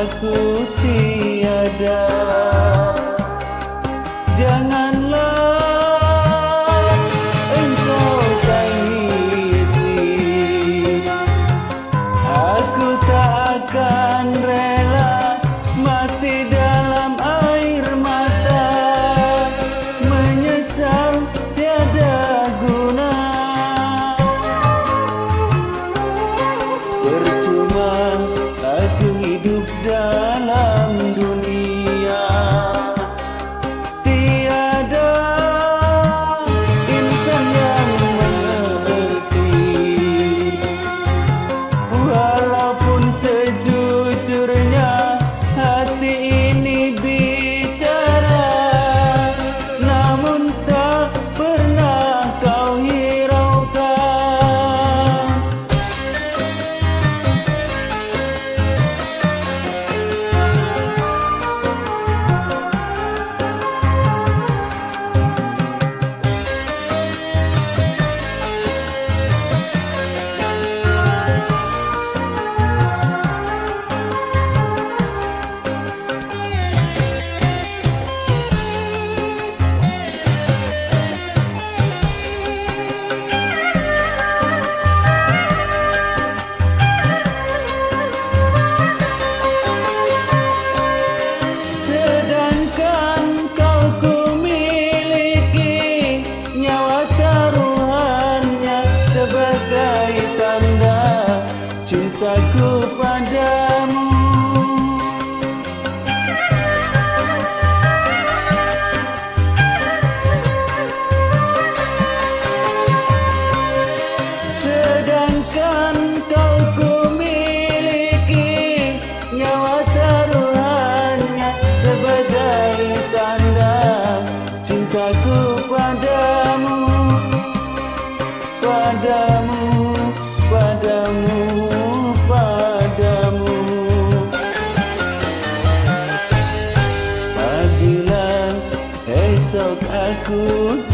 aku tiada aku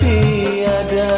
tiada